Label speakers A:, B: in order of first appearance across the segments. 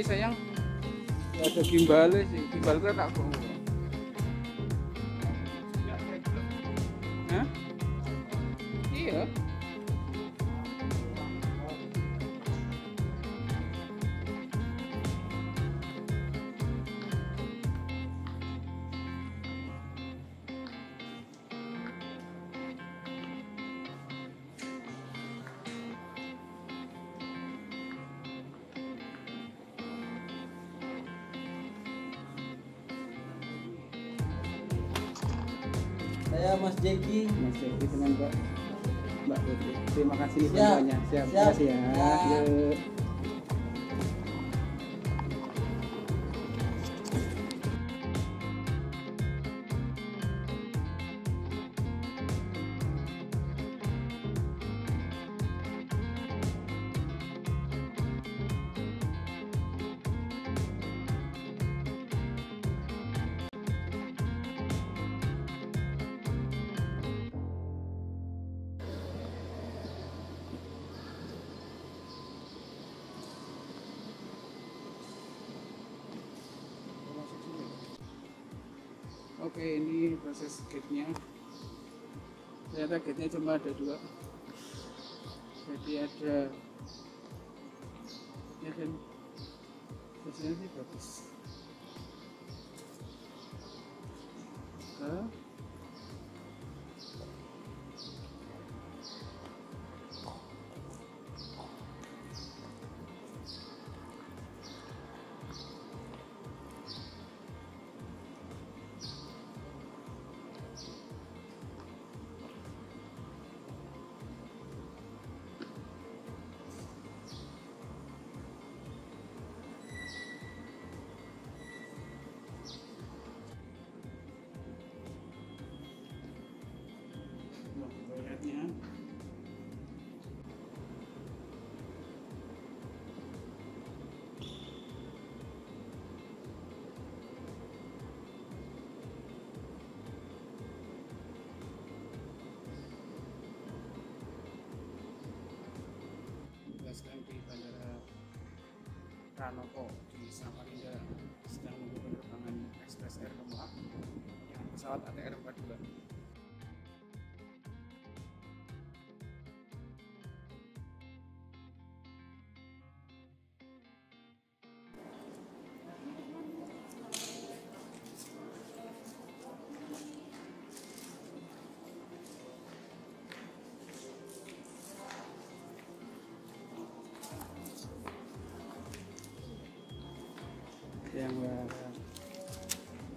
A: iki sayang. Ada gimbalnya sih gimbal gue tak Hah? iya
B: Saya Mas Jeki.
A: Mas Jeki dengan Mbak Mbak Putri. Terima kasih
B: Siap.
A: bantuannya. Siap, terima
B: Siap.
A: kasih ya.
B: Siap.
A: Yuk. Oke, ini proses gate-nya. Ternyata gate-nya cuma ada dua. Jadi ada ya kan prosesnya sih bagus. Ke Pranoto di Samarinda sedang menunggu penerbangan Express Air Kemuak yang pesawat ATR 42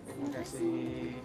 A: Terima kasih.